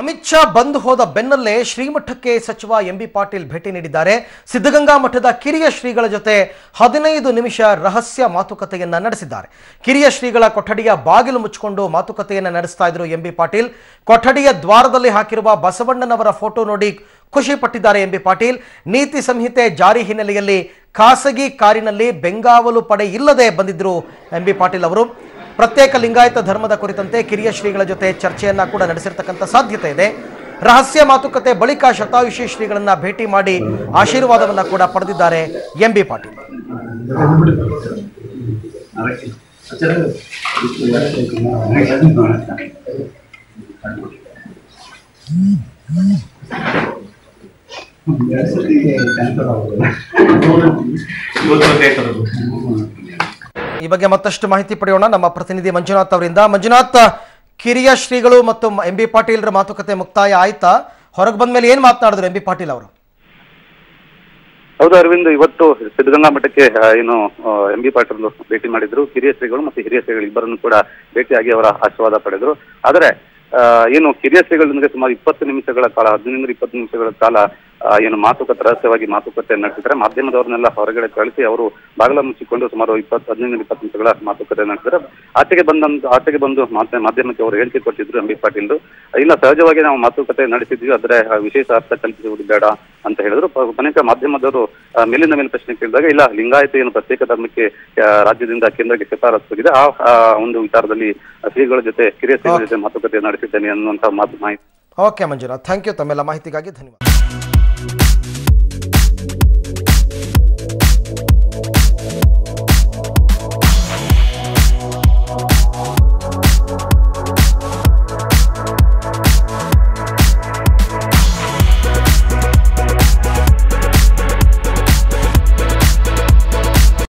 ಅಮಿತ್ ಶಾ ಬಂದು ಹೋದ ಬೆನ್ನಲ್ಲೇ ಶ್ರೀಮಠಕ್ಕೆ ಸಚಿವ ಎಂಬಿ ಪಾಟೀಲ್ ಭೇಟಿ ನೀಡಿದ್ದಾರೆ. ಸಿದ್ಧಗಂಗಾ ಮಠದ ಕಿರಿಯ ಶ್ರೀಗಳ ಜೊತೆ ಹದಿನೈದು ನಿಮಿಷ ರಹಸ್ಯ ಮಾತುಕತೆಯನ್ನ ನಡೆಸಿದ್ದಾರೆ. ಕಿರಿಯ ಶ್ರೀಗಳ ಕೊಠಡಿಯ ಬಾಗಿಲು ಮುಚ್ಚಿಕೊಂಡು ಮಾತುಕತೆಯನ್ನ ನಡೆಸ್ತಾ ಇದ್ರು ಎಂಬಿ ಪಾಟೀಲ್. ಕೊಠಡಿಯ ದ್ವಾರದಲ್ಲಿ ಹಾಕಿರುವ ಬಸವಣ್ಣನವರ ಫೋಟೋ ನೋಡಿ ಖುಷಿ ಪಟ್ಟಿದ್ದಾರೆ ಎಂಬಿ ಪಾಟೀಲ್. ನೀತಿ ಸಂಹಿತೆ ಜಾರಿ ಹಿನ್ನೆಲೆಯಲ್ಲಿ ಖಾಸಗಿ ಕಾರಿನಲ್ಲಿ ಬೆಂಗಾವಲು ಪಡೆ ಇಲ್ಲದೆ ಬಂದಿದ್ರು ಎಂಬಿ ಪಾಟೀಲ್ ಅವರು. ಪ್ರತ್ಯೇಕ ಲಿಂಗಾಯತ ಧರ್ಮದ ಕುರಿತಂತೆ ಕಿರಿಯ ಶ್ರೀಗಳ ಜೊತೆ ಚರ್ಚೆಯನ್ನ ಕೂಡ ನಡೆಸಿರ್ತಕ್ಕಂಥ ಸಾಧ್ಯತೆ ಇದೆ. ರಹಸ್ಯ ಮಾತುಕತೆ ಬಳಿಕ ಶತಾಯುಷಿ ಶ್ರೀಗಳನ್ನ ಭೇಟಿ ಮಾಡಿ ಆಶೀರ್ವಾದವನ್ನ ಕೂಡ ಪಡೆದಿದ್ದಾರೆ ಎಂಬಿ ಪಾಟೀಲ್. ಈ ಬಗ್ಗೆ ಮತ್ತಷ್ಟು ಮಾಹಿತಿ ಪಡೆಯೋಣ. ನಮ್ಮ ಪ್ರತಿನಿಧಿ ಮಂಜುನಾಥ್ ಅವರಿಂದ. ಮಂಜುನಾಥ್, ಕಿರಿಯ ಶ್ರೀಗಳು ಮತ್ತು ಎಂ ಬಿ ಪಾಟೀಲ್ರ ಮಾತುಕತೆ ಮುಕ್ತಾಯ ಆಯ್ತಾ? ಹೊರಗೆ ಬಂದ ಮೇಲೆ ಏನ್ ಮಾತನಾಡಿದ್ರು ಎಂ ಬಿ ಪಾಟೀಲ್ ಅವರು? ಹೌದು ಅರವಿಂದ್, ಇವತ್ತು ಸಿದ್ಧಗಂಗಾ ಮಠಕ್ಕೆ ಏನು ಎಂ ಬಿ ಪಾಟೀಲ್ ಭೇಟಿ ಮಾಡಿದ್ರು. ಕಿರಿಯ ಶ್ರೀಗಳು ಮತ್ತು ಹಿರಿಯ ಶ್ರೀಗಳು ಇಬ್ಬರನ್ನು ಕೂಡ ಭೇಟಿಯಾಗಿ ಅವರ ಆಶೀರ್ವಾದ ಪಡೆದ್ರು. ಆದರೆ ಏನು, ಕಿರಿಯ ಶ್ರೀಗಳೊಂದಿಗೆ ಸುಮಾರು ಇಪ್ಪತ್ತು ನಿಮಿಷಗಳ ಕಾಲ, ಹದಿನೈದು ಇಪ್ಪತ್ತು ನಿಮಿಷಗಳ ಕಾಲ ಏನು ಮಾತುಕತೆ, ರಹಸ್ಯವಾಗಿ ಮಾತುಕತೆ ನಡೆಸಿದ್ರೆ ಮಾಧ್ಯಮದವ್ರನ್ನೆಲ್ಲ ಹೊರಗಡೆ ಕಳಿಸಿ ಅವರು ಬಾಗಿಲ ಮುಚ್ಚಿಕೊಂಡು ಸುಮಾರು ಇಪ್ಪತ್ತು, ಹದಿನೈದು, ಇಪ್ಪತ್ತು ನಿಮಿಷಗಳ ಮಾತುಕತೆ ನಡೆಸಿದ್ರೆ ಆಚೆಗೆ ಬಂದಂತ, ಆಚೆಗೆ ಬಂದು ಮಾಧ್ಯ- ಮಾಧ್ಯಮಕ್ಕೆ ಅವರು ಹೇಳಿಕೆ ಕೊಟ್ಟಿದ್ರು ಎಂ ಬಿ ಪಾಟೀಲ್ ಇಲ್ಲ, ಸಹಜವಾಗಿ ನಾವು ಮಾತುಕತೆ ನಡೆಸಿದ್ವಿ, ಆದ್ರೆ ವಿಶೇಷ ಅರ್ಥ ಕಲ್ಪಿಸುವುದು ಬೇಡ ಅಂತ ಹೇಳಿದ್ರು. ಪ- ಮಾಧ್ಯಮದವರು ಮೇಲಿನ ಮೇಲಿಂದ ಮೇಲೆ ಪ್ರಶ್ನೆ ಕೇಳಿದಾಗ, ಇಲ್ಲ, ಲಿಂಗಾಯತ ಏನು ಪ್ರತ್ಯೇಕ ಧರ್ಮಕ್ಕೆ ರಾಜ್ಯದಿಂದ ಕೇಂದ್ರಕ್ಕೆ ಶಿಫಾರಸ್ಸಾಗಿದೆ ಆ ಆ, ಒಂದು ವಿಚಾರದಲ್ಲಿ ಶ್ರೀಗಳ ಜೊತೆ, ಕಿರಿಯ ಶ್ರೀಗಳ ಜೊತೆ ಮಾತುಕತೆ ನಡೆಸಿದ್ದೇನೆ ಅನ್ನುವಂತ ಮಾತು ಮಾಹಿತಿ. Okay Manjunath, thank you. ತಮ್ಮೆಲ್ಲ ಮಾಹಿತಿಗಾಗಿ ಧನ್ಯವಾದ.